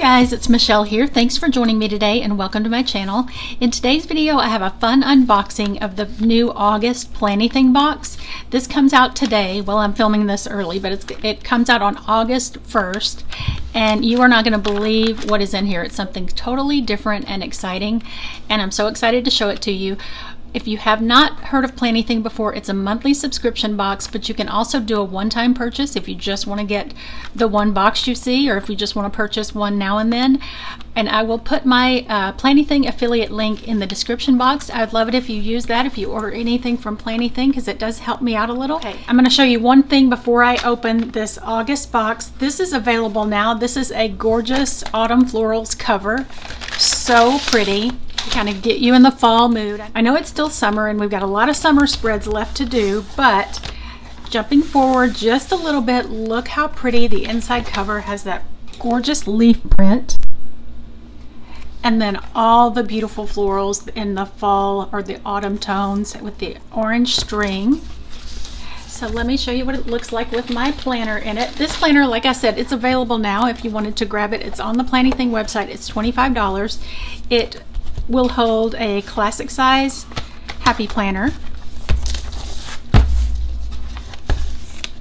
guys, it's Michelle here. Thanks for joining me today and welcome to my channel. In today's video, I have a fun unboxing of the new August Planything box. This comes out today. Well, I'm filming this early, but it comes out on August 1st and you are not going to believe what is in here. It's something totally different and exciting and I'm so excited to show it to you. If you have not heard of Planything before, it's a monthly subscription box, but you can also do a one-time purchase if you just want to get the one box you see, or if you just want to purchase one now and then. And I will put my uh, Planything affiliate link in the description box. I'd love it if you use that if you order anything from Planything, because it does help me out a little. Okay, I'm going to show you one thing before I open this August box. This is available now. This is a gorgeous Autumn Florals cover. So pretty kind of get you in the fall mood. I know it's still summer and we've got a lot of summer spreads left to do, but jumping forward just a little bit, look how pretty the inside cover has that gorgeous leaf print. And then all the beautiful florals in the fall or the autumn tones with the orange string. So let me show you what it looks like with my planner in it. This planner, like I said, it's available now if you wanted to grab it. It's on the Planything website. It's $25. It will hold a classic size happy planner.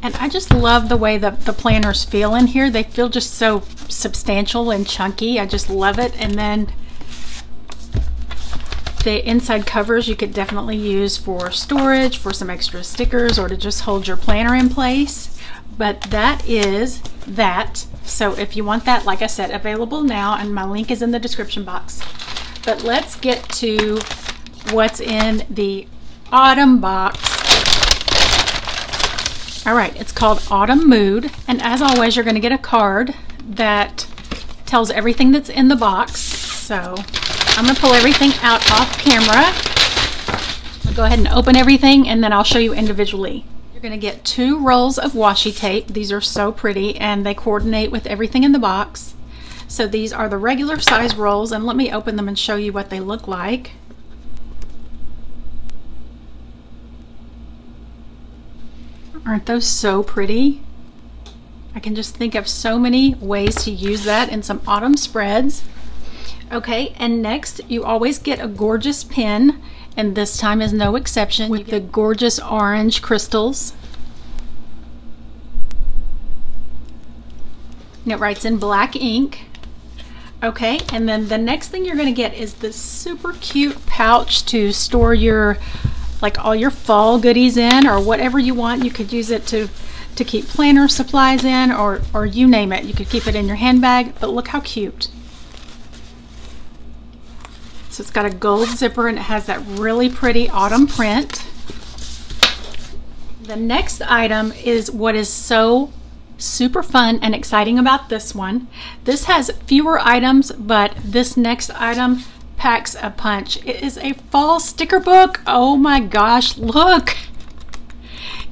And I just love the way the, the planners feel in here. They feel just so substantial and chunky. I just love it. And then the inside covers you could definitely use for storage, for some extra stickers, or to just hold your planner in place. But that is that. So if you want that, like I said, available now, and my link is in the description box. But let's get to what's in the autumn box. All right, it's called Autumn Mood. And as always, you're gonna get a card that tells everything that's in the box. So I'm gonna pull everything out off camera. I'll go ahead and open everything and then I'll show you individually. You're gonna get two rolls of washi tape. These are so pretty and they coordinate with everything in the box. So these are the regular size rolls and let me open them and show you what they look like. Aren't those so pretty? I can just think of so many ways to use that in some autumn spreads. Okay, and next you always get a gorgeous pin, and this time is no exception with the gorgeous orange crystals. And it writes in black ink. Okay, and then the next thing you're gonna get is this super cute pouch to store your, like all your fall goodies in or whatever you want. You could use it to, to keep planner supplies in or, or you name it. You could keep it in your handbag, but look how cute. So it's got a gold zipper and it has that really pretty autumn print. The next item is what is so super fun and exciting about this one. This has fewer items, but this next item packs a punch. It is a fall sticker book. Oh my gosh, look.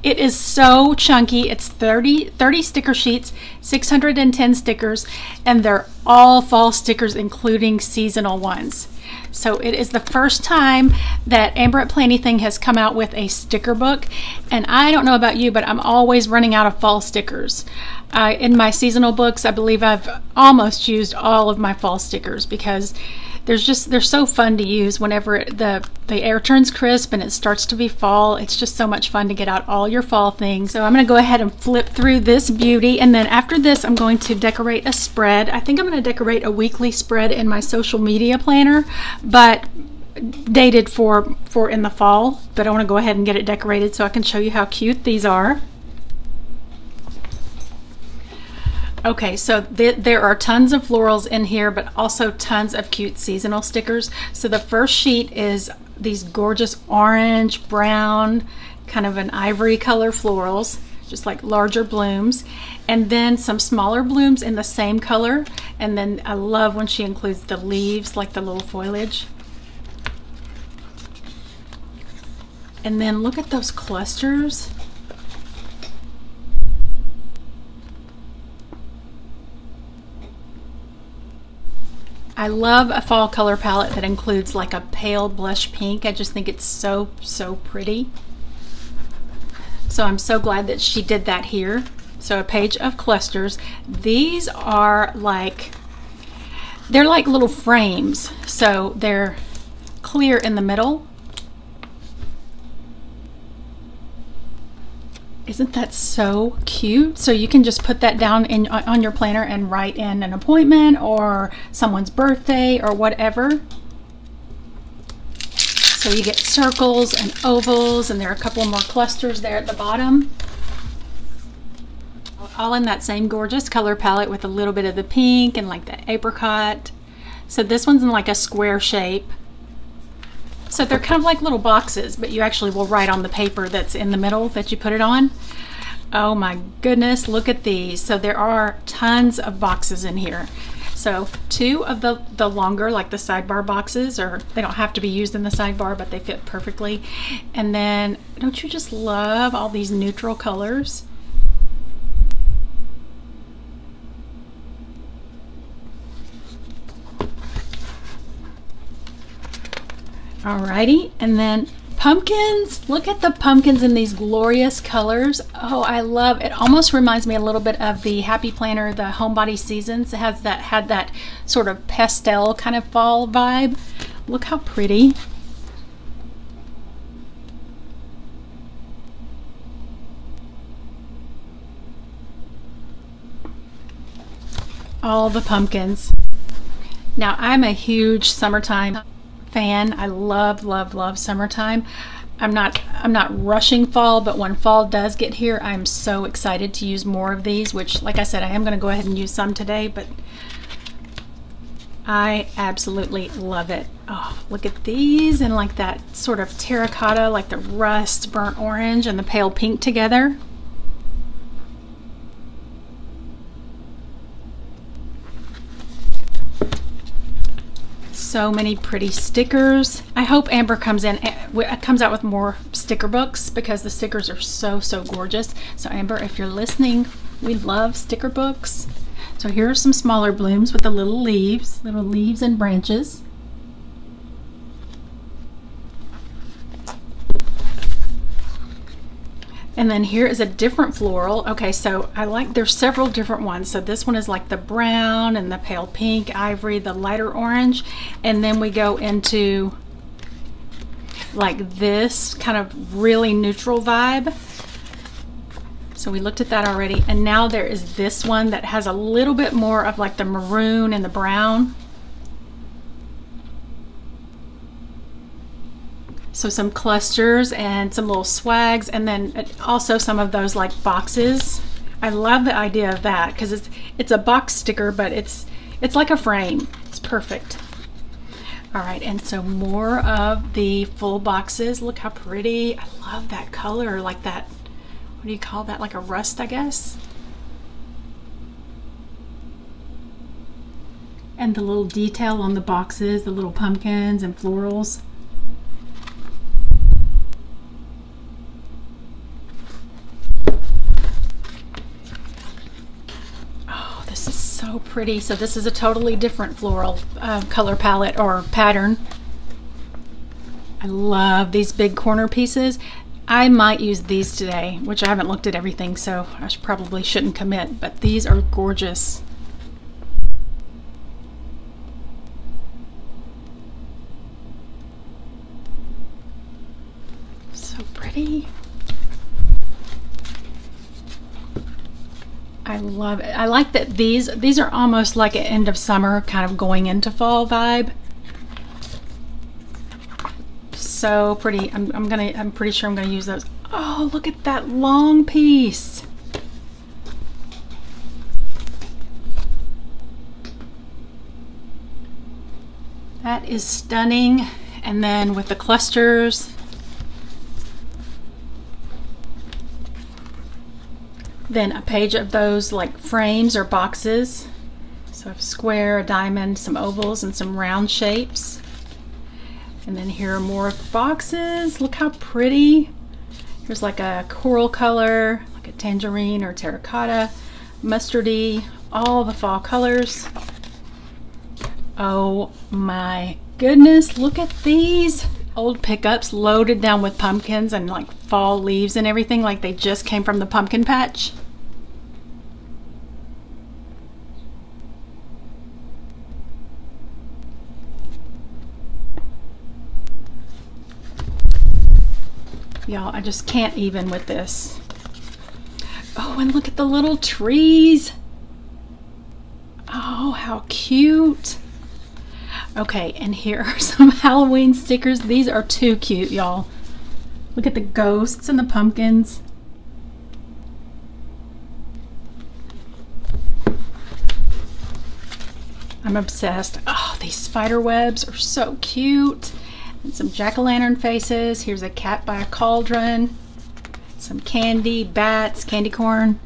It is so chunky. It's 30, 30 sticker sheets, 610 stickers, and they're all fall stickers, including seasonal ones. So it is the first time that Amber at Planything has come out with a sticker book. And I don't know about you, but I'm always running out of fall stickers. Uh, in my seasonal books, I believe I've almost used all of my fall stickers because there's just they're so fun to use whenever the the air turns crisp and it starts to be fall. It's just so much fun to get out all your fall things. So I'm gonna go ahead and flip through this beauty and then after this I'm going to decorate a spread. I think I'm gonna decorate a weekly spread in my social media planner but dated for for in the fall but I want to go ahead and get it decorated so I can show you how cute these are Okay, so th there are tons of florals in here, but also tons of cute seasonal stickers. So the first sheet is these gorgeous orange, brown, kind of an ivory color florals, just like larger blooms. And then some smaller blooms in the same color. And then I love when she includes the leaves, like the little foliage. And then look at those clusters. I love a fall color palette that includes like a pale blush pink. I just think it's so, so pretty. So I'm so glad that she did that here. So a page of clusters. These are like they're like little frames. So they're clear in the middle. Isn't that so cute? So you can just put that down in on your planner and write in an appointment or someone's birthday or whatever. So you get circles and ovals and there are a couple more clusters there at the bottom. All in that same gorgeous color palette with a little bit of the pink and like the apricot. So this one's in like a square shape. So they're kind of like little boxes, but you actually will write on the paper that's in the middle that you put it on. Oh my goodness, look at these. So there are tons of boxes in here. So two of the, the longer, like the sidebar boxes, or they don't have to be used in the sidebar, but they fit perfectly. And then, don't you just love all these neutral colors? Alrighty, and then pumpkins. Look at the pumpkins in these glorious colors. Oh, I love it. Almost reminds me a little bit of the Happy Planner, the Homebody Seasons. It has that had that sort of pastel kind of fall vibe. Look how pretty. All the pumpkins. Now, I'm a huge summertime fan. I love, love, love summertime. I'm not I'm not rushing fall, but when fall does get here, I'm so excited to use more of these, which like I said, I am going to go ahead and use some today, but I absolutely love it. Oh, look at these and like that sort of terracotta, like the rust, burnt orange, and the pale pink together. So many pretty stickers. I hope Amber comes in eh, comes out with more sticker books because the stickers are so so gorgeous. So Amber, if you're listening, we love sticker books. So here are some smaller blooms with the little leaves, little leaves and branches. And then here is a different floral. Okay, so I like, there's several different ones. So this one is like the brown and the pale pink, ivory, the lighter orange. And then we go into like this kind of really neutral vibe. So we looked at that already. And now there is this one that has a little bit more of like the maroon and the brown. So some clusters and some little swags and then also some of those like boxes. I love the idea of that because it's it's a box sticker but it's it's like a frame. It's perfect. All right, and so more of the full boxes. Look how pretty. I love that color, like that, what do you call that? Like a rust, I guess. And the little detail on the boxes, the little pumpkins and florals. so pretty. So this is a totally different floral uh, color palette or pattern. I love these big corner pieces. I might use these today, which I haven't looked at everything, so I probably shouldn't commit, but these are gorgeous. So pretty. I love it. I like that these these are almost like an end of summer kind of going into fall vibe. So pretty. I'm, I'm gonna I'm pretty sure I'm gonna use those. Oh, look at that long piece. That is stunning. And then with the clusters, Then a page of those like frames or boxes. So a square, a diamond, some ovals, and some round shapes. And then here are more boxes. Look how pretty. Here's like a coral color, like a tangerine or terracotta, mustardy, all the fall colors. Oh my goodness, look at these old pickups loaded down with pumpkins and like fall leaves and everything, like they just came from the pumpkin patch. Y'all, I just can't even with this. Oh, and look at the little trees. Oh, how cute. Okay, and here are some Halloween stickers. These are too cute, y'all. Look at the ghosts and the pumpkins. I'm obsessed. Oh, these spider webs are so cute. And some jack-o'-lantern faces. Here's a cat by a cauldron. Some candy, bats, candy corn.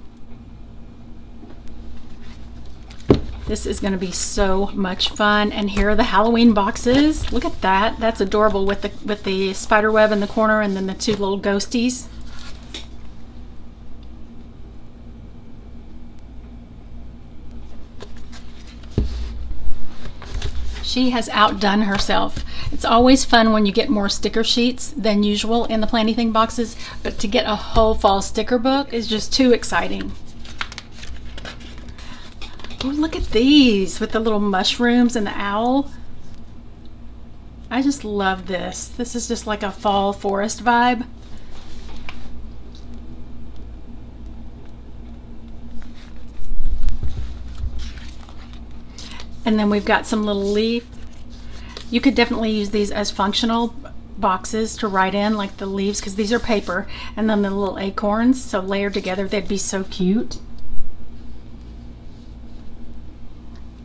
This is going to be so much fun. And here are the Halloween boxes. Look at that. That's adorable with the with the spider web in the corner and then the two little ghosties. She has outdone herself. It's always fun when you get more sticker sheets than usual in the Planything boxes, but to get a whole fall sticker book is just too exciting. Oh, look at these with the little mushrooms and the owl. I just love this. This is just like a fall forest vibe. And then we've got some little leaf. You could definitely use these as functional boxes to write in like the leaves because these are paper and then the little acorns so layered together they'd be so cute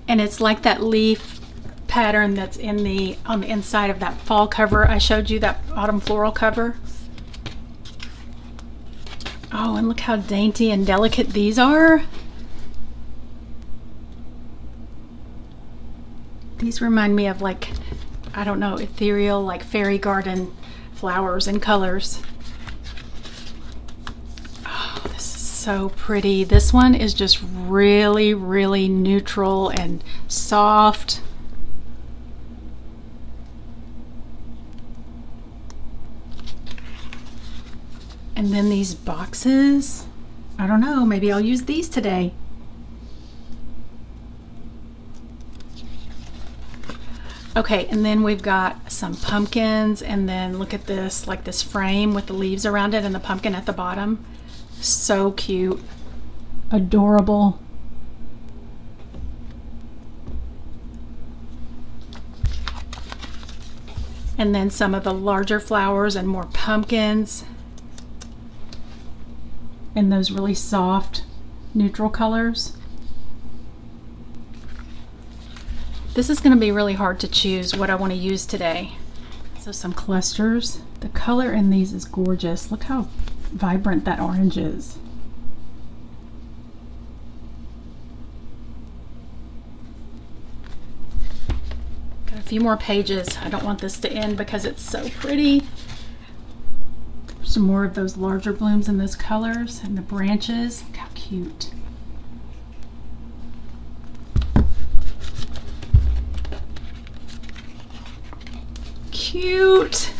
and it's like that leaf pattern that's in the on the inside of that fall cover. I showed you that autumn floral cover. Oh and look how dainty and delicate these are. These remind me of like, I don't know, ethereal, like fairy garden flowers and colors. Oh, this is so pretty. This one is just really, really neutral and soft. And then these boxes, I don't know, maybe I'll use these today. Okay, and then we've got some pumpkins, and then look at this, like this frame with the leaves around it and the pumpkin at the bottom. So cute. Adorable. And then some of the larger flowers and more pumpkins. And those really soft neutral colors. This is going to be really hard to choose what I want to use today. So some clusters. The color in these is gorgeous. Look how vibrant that orange is. Got a few more pages. I don't want this to end because it's so pretty. Some more of those larger blooms in those colors and the branches. Look how cute. cute.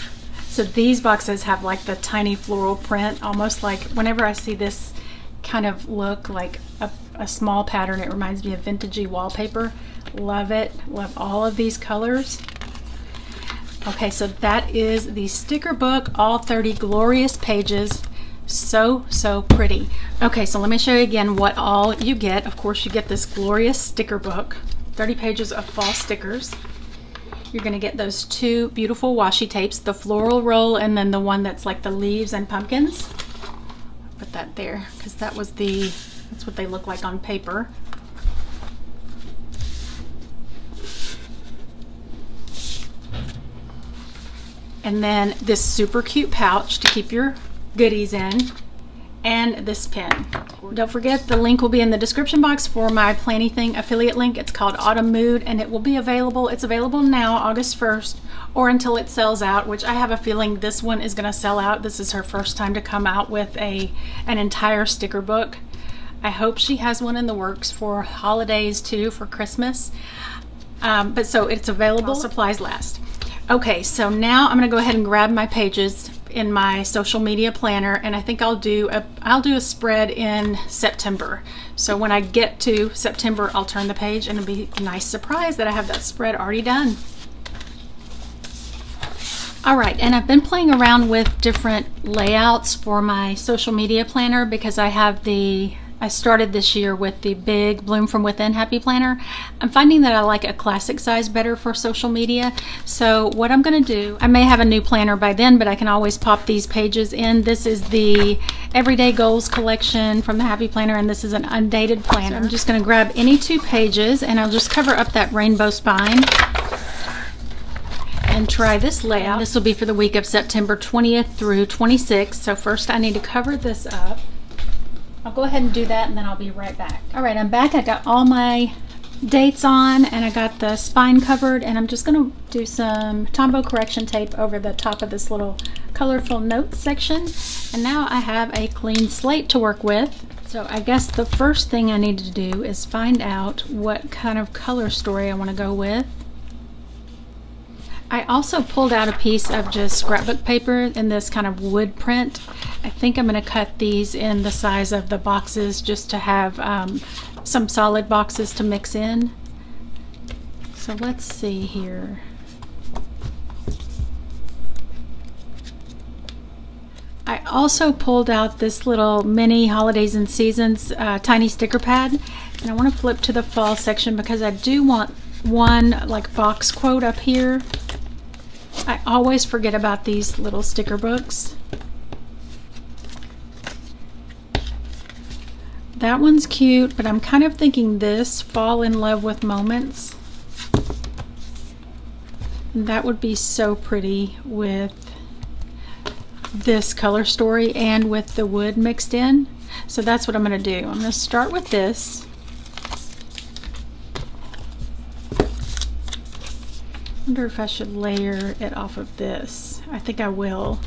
So these boxes have like the tiny floral print, almost like whenever I see this kind of look like a, a small pattern, it reminds me of vintagey wallpaper. Love it. Love all of these colors. Okay, so that is the sticker book, all 30 glorious pages. So, so pretty. Okay, so let me show you again what all you get. Of course, you get this glorious sticker book, 30 pages of fall stickers. You're going to get those two beautiful washi tapes, the floral roll and then the one that's like the leaves and pumpkins. Put that there because that was the, that's what they look like on paper. And then this super cute pouch to keep your goodies in and this pen. Don't forget the link will be in the description box for my Planything affiliate link. It's called Autumn Mood and it will be available. It's available now August 1st or until it sells out, which I have a feeling this one is going to sell out. This is her first time to come out with a an entire sticker book. I hope she has one in the works for holidays too, for Christmas. Um, but so it's available, supplies last. Okay, so now I'm going to go ahead and grab my pages in my social media planner and I think I'll do a I'll do a spread in September. So when I get to September, I'll turn the page and it'll be a nice surprise that I have that spread already done. All right, and I've been playing around with different layouts for my social media planner because I have the I started this year with the big Bloom from Within Happy Planner. I'm finding that I like a classic size better for social media. So what I'm going to do, I may have a new planner by then, but I can always pop these pages in. This is the Everyday Goals collection from the Happy Planner, and this is an undated planner. I'm just going to grab any two pages, and I'll just cover up that rainbow spine and try this layout. This will be for the week of September 20th through 26th. So first I need to cover this up. I'll go ahead and do that and then I'll be right back. All right, I'm back. I got all my dates on and I got the spine covered and I'm just going to do some Tombow correction tape over the top of this little colorful notes section. And now I have a clean slate to work with. So I guess the first thing I need to do is find out what kind of color story I want to go with. I also pulled out a piece of just scrapbook paper in this kind of wood print. I think I'm going to cut these in the size of the boxes just to have um, some solid boxes to mix in. So let's see here. I also pulled out this little mini holidays and seasons uh, tiny sticker pad and I want to flip to the fall section because I do want one like box quote up here I always forget about these little sticker books. That one's cute, but I'm kind of thinking this, Fall in Love with Moments. That would be so pretty with this color story and with the wood mixed in. So that's what I'm going to do. I'm to start with this. Wonder if I should layer it off of this. I think I will.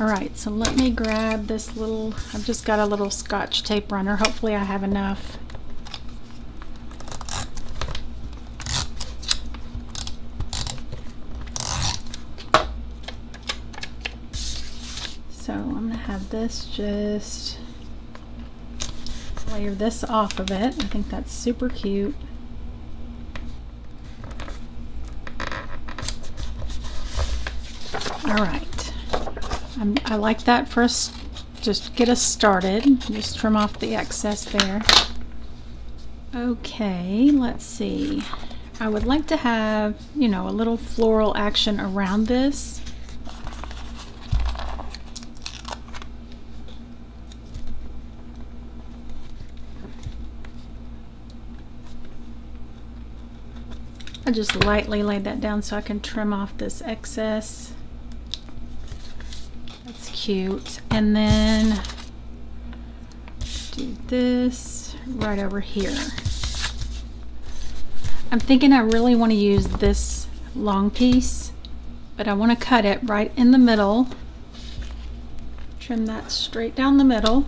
Alright, so let me grab this little, I've just got a little scotch tape runner. Hopefully I have enough. So I'm to have this just layer this off of it. I think that's super cute. All right. I'm, I like that first, just get us started. Just trim off the excess there. Okay, let's see. I would like to have, you know, a little floral action around this. I just lightly laid that down so I can trim off this excess cute. And then do this right over here. I'm thinking I really want to use this long piece, but I want to cut it right in the middle. Trim that straight down the middle.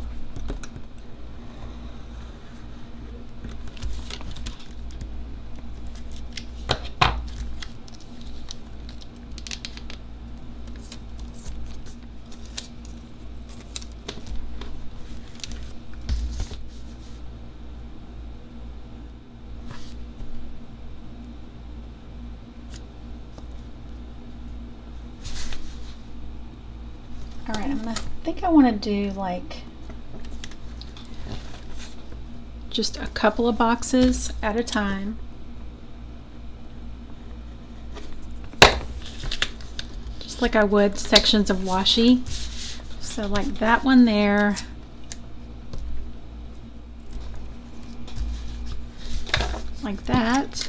All right, I'm gonna think I want to do like just a couple of boxes at a time. Just like I would sections of washi. So like that one there. Like that.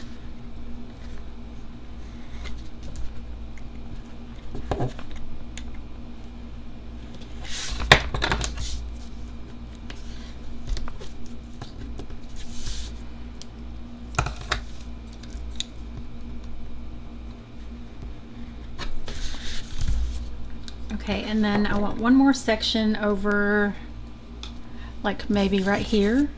Okay, and then I want one more section over, like maybe right here.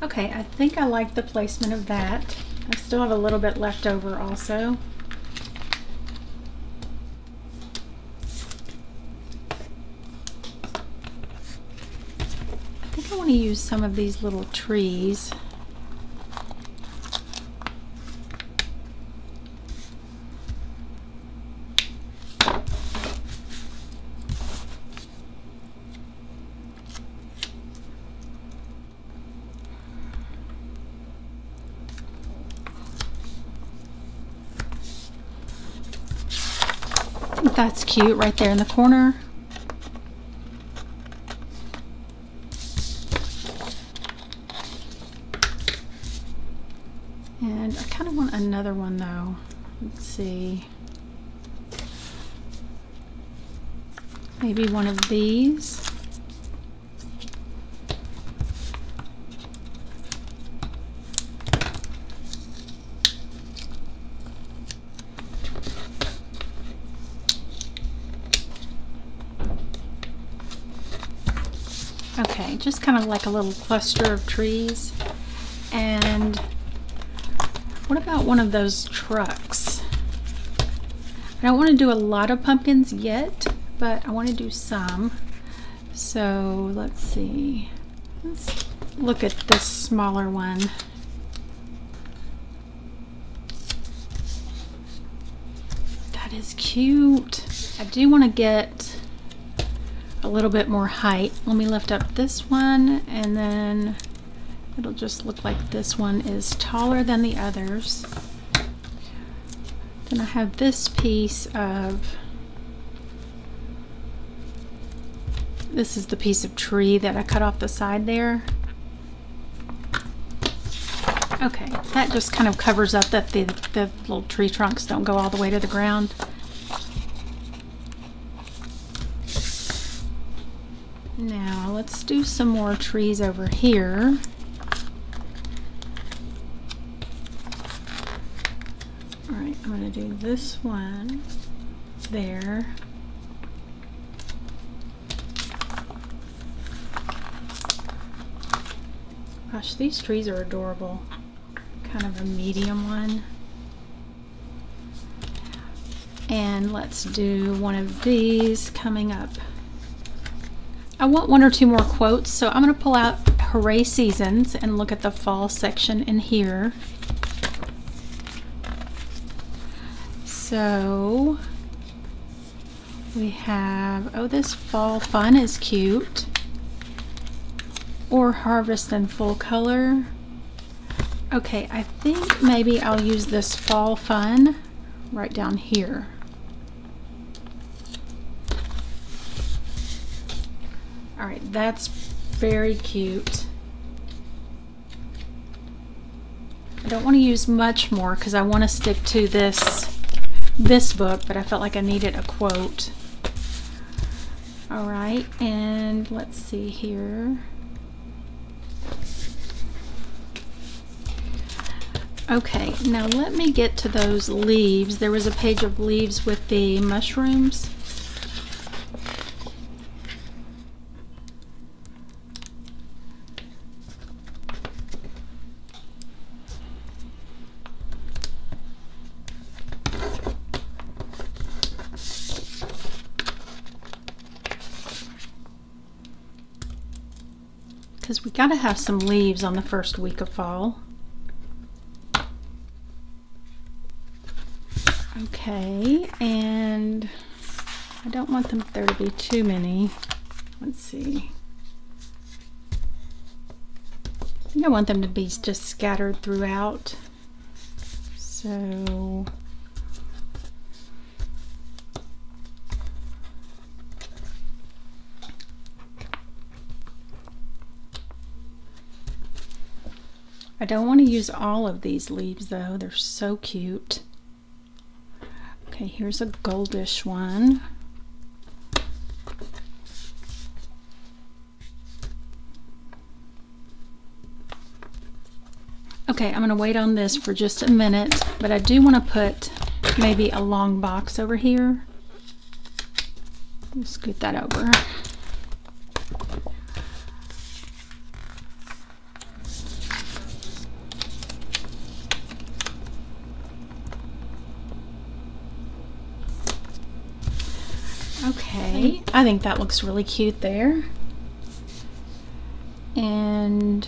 Okay, I think I like the placement of that. I still have a little bit left over also. Use some of these little trees. that's cute right there in the corner. And I kind of want another one though. Let's see. Maybe one of these. Okay, just kind of like a little cluster of trees. And about one of those trucks? I don't want to do a lot of pumpkins yet, but I want to do some. So let's see. Let's look at this smaller one. That is cute. I do want to get a little bit more height. Let me lift up this one and then it'll just look like this one is taller than the others. Then I have this piece of, this is the piece of tree that I cut off the side there. Okay, that just kind of covers up that the, the little tree trunks don't go all the way to the ground. Now let's do some more trees over here. Alright, I'm going to do this one there. Gosh, these trees are adorable. Kind of a medium one. And let's do one of these coming up. I want one or two more quotes, so I'm going to pull out Hooray Seasons and look at the fall section in here. So we have, oh, this fall fun is cute. Or harvest in full color. Okay, I think maybe I'll use this fall fun right down here. All right, that's very cute. I don't want to use much more because I want to stick to this this book, but I felt like I needed a quote. All right, and let's see here. Okay, now let me get to those leaves. There was a page of leaves with the mushrooms. Because we got to have some leaves on the first week of fall. Okay, and I don't want them there to be too many. Let's see. I think I want them to be just scattered throughout. So I don't want to use all of these leaves though. They're so cute. Okay, here's a goldish one. Okay, I'm going to wait on this for just a minute, but I do want to put maybe a long box over here. Let's Scoot that over. Okay, I think that looks really cute there. And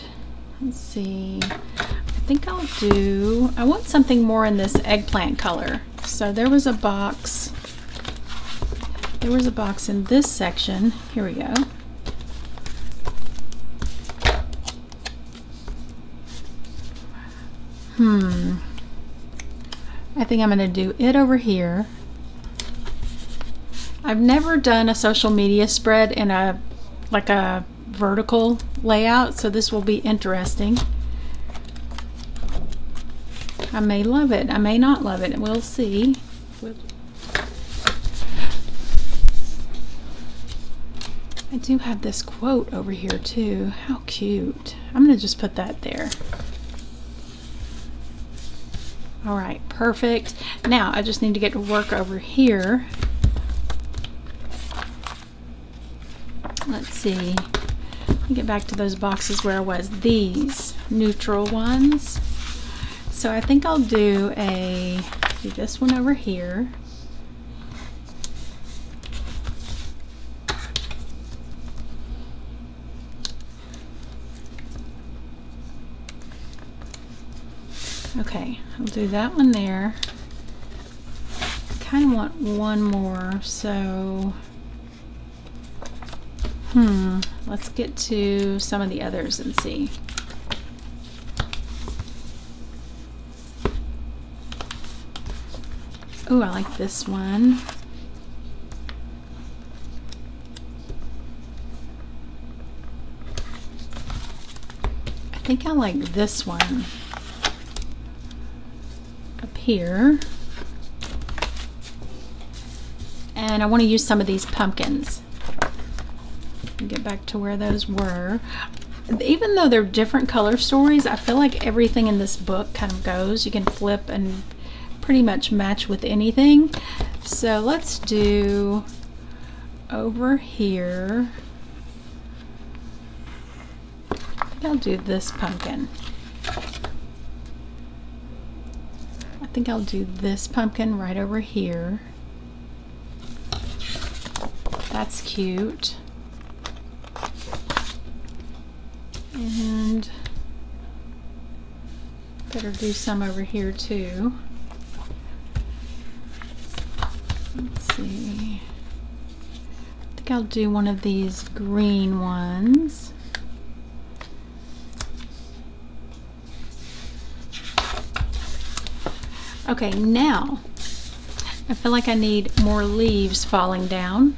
let's see, I think I'll do, I want something more in this eggplant color. So there was a box, there was a box in this section. Here we go. Hmm. I think I'm going to do it over here. I've never done a social media spread in a like a vertical layout, so this will be interesting. I may love it. I may not love it. We'll see. I do have this quote over here too. How cute. I'm going to just put that there. All right, perfect. Now I just need to get to work over here. Let's see. Let me get back to those boxes where I was. These neutral ones. So I think I'll do a, do this one over here. Okay, I'll do that one there. I kind of want one more, so hmm, let's get to some of the others and see. Oh, I like this one. I think I like this one up here. And I want to use some of these pumpkins. Back to where those were. Even though they're different color stories, I feel like everything in this book kind of goes. You can flip and pretty much match with anything. So let's do over here. I think I'll do this pumpkin. I think I'll do this pumpkin right over here. That's cute. And better do some over here too. Let's see. I think I'll do one of these green ones. Okay, now I feel like I need more leaves falling down.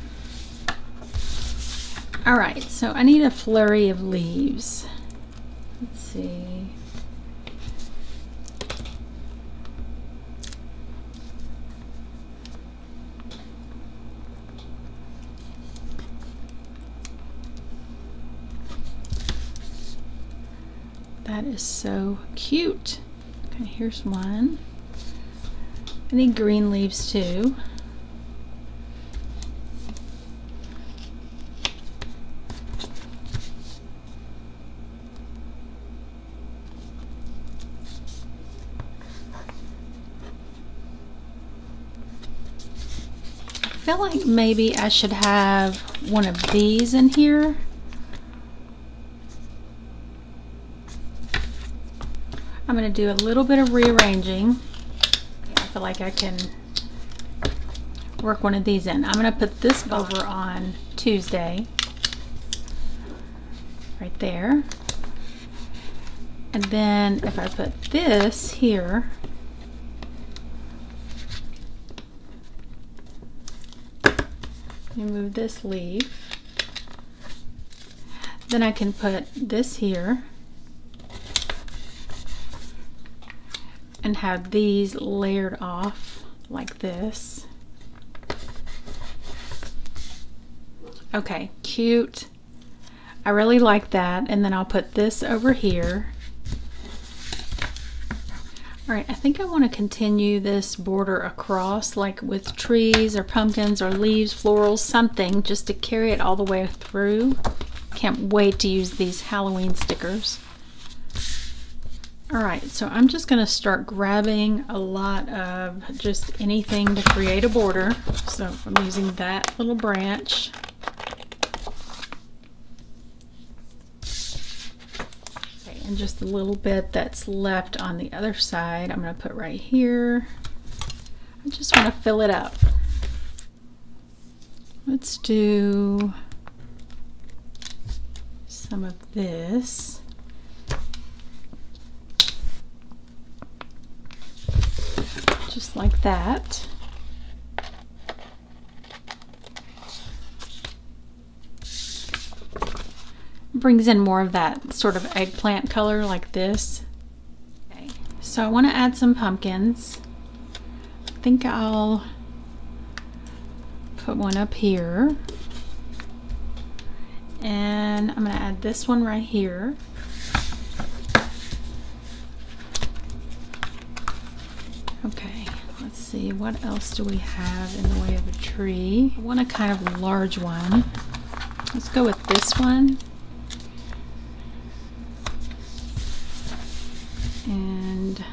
All right, so I need a flurry of leaves. Let's see. That is so cute. Okay, here's one. I need green leaves too. Feel like maybe I should have one of these in here. I'm going to do a little bit of rearranging I feel like I can work one of these in. I'm going to put this over on Tuesday. Right there. And then if I put this here, move this leaf. Then I can put this here. and have these layered off like this. Okay, cute. I really like that. And then I'll put this over here. All right, I think I want to continue this border across like with trees or pumpkins or leaves, florals, something just to carry it all the way through. Can't wait to use these Halloween stickers. All right, so I'm just gonna start grabbing a lot of just anything to create a border. So I'm using that little branch. And just a little bit that's left on the other side, I'm going to put right here. I just want to fill it up. Let's do some of this. Just like that. Brings in more of that sort of eggplant color like this. Okay, so I want to add some pumpkins. I think I'll put one up here. And I'm going to add this one right here. Okay, let's see, what else do we have in the way of a tree? I want a kind of large one. Let's go with this one. And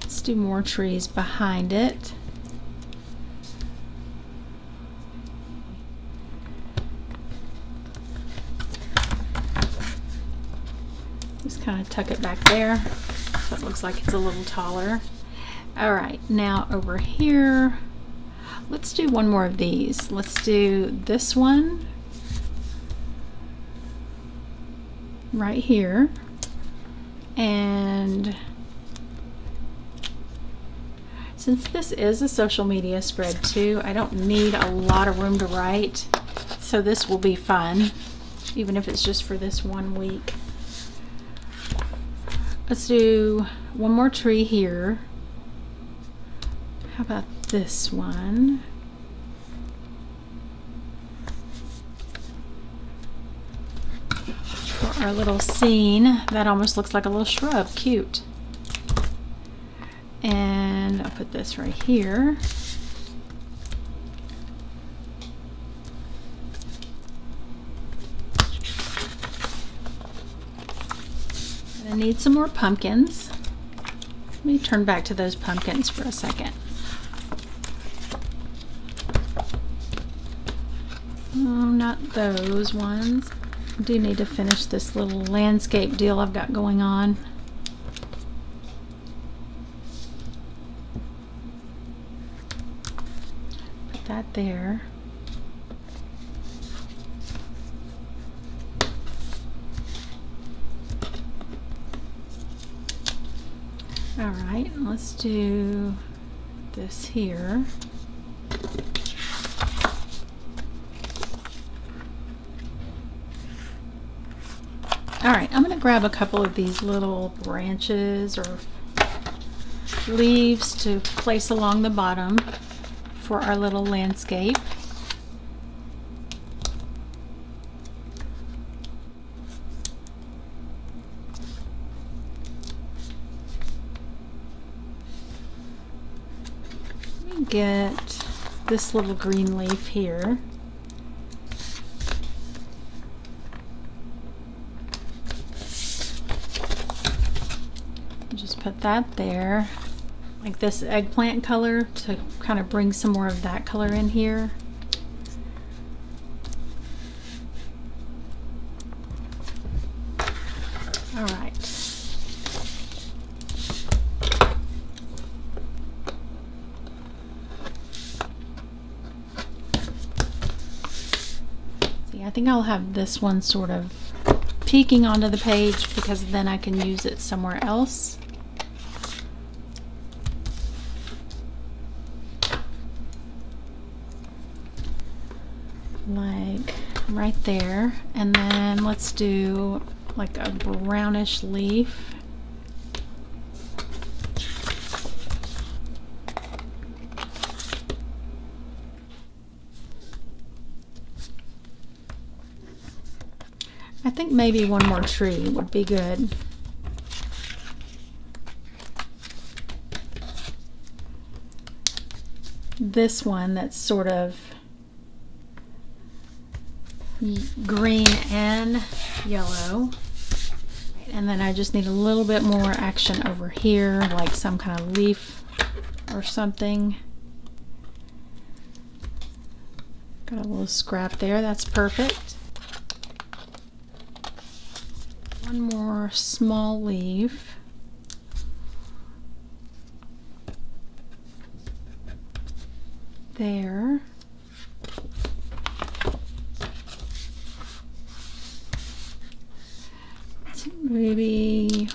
let's do more trees behind it. Just kind of tuck it back there so it looks like it's a little taller. All right, now over here, let's do one more of these. Let's do this one right here and since this is a social media spread too, I don't need a lot of room to write. So this will be fun, even if it's just for this one week. Let's do one more tree here. How about this one? Our little scene. That almost looks like a little shrub. Cute. And I'll put this right here. I need some more pumpkins. Let me turn back to those pumpkins for a second. Oh, not those ones do need to finish this little landscape deal I've got going on. Put that there. All right, let's do this here. All right, I'm gonna grab a couple of these little branches or leaves to place along the bottom for our little landscape. Get this little green leaf here. put that there like this eggplant color to kind of bring some more of that color in here. All right. See, I think I'll have this one sort of peeking onto the page because then I can use it somewhere else. like right there and then let's do like a brownish leaf I think maybe one more tree would be good. This one that's sort of green and yellow. And then I just need a little bit more action over here, like some kind of leaf or something. Got a little scrap there, that's perfect. One more small leaf. There. maybe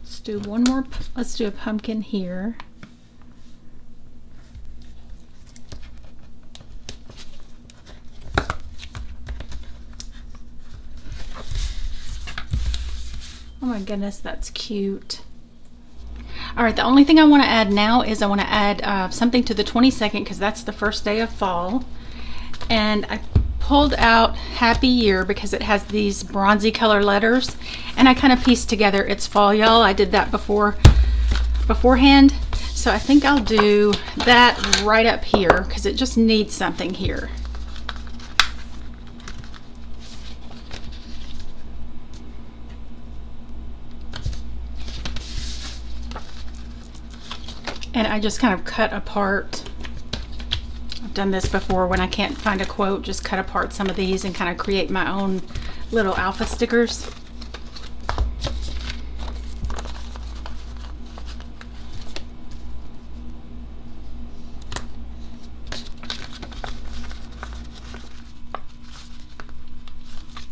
let's do one more let's do a pumpkin here. Oh my goodness that's cute. All right the only thing I want to add now is I want to add uh, something to the 22nd because that's the first day of fall. And I pulled out Happy Year because it has these bronzy color letters and I kind of pieced together its fall y'all. I did that before beforehand. So I think I'll do that right up here because it just needs something here. And I just kind of cut apart I've done this before when I can't find a quote, just cut apart some of these and kind of create my own little alpha stickers.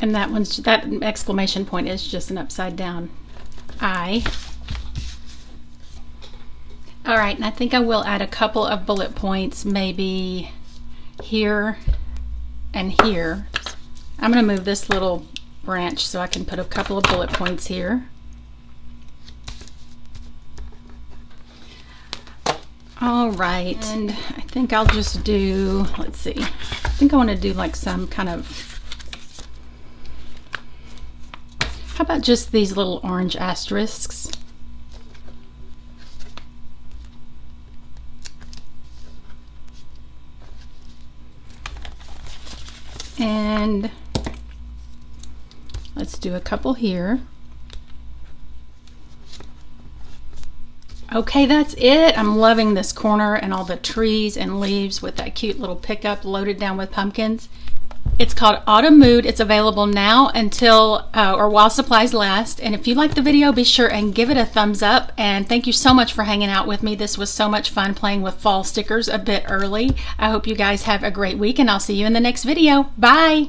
And that one's, that exclamation point is just an upside down I. All right, and I think I will add a couple of bullet points, maybe here and here. I'm going to move this little branch so I can put a couple of bullet points here. All right, and I think I'll just do, let's see, I think I want to do like some kind of, how about just these little orange asterisks? and let's do a couple here. Okay, that's it. I'm loving this corner and all the trees and leaves with that cute little pickup loaded down with pumpkins. It's called Autumn Mood. It's available now until uh, or while supplies last. And if you like the video, be sure and give it a thumbs up. And thank you so much for hanging out with me. This was so much fun playing with fall stickers a bit early. I hope you guys have a great week and I'll see you in the next video. Bye!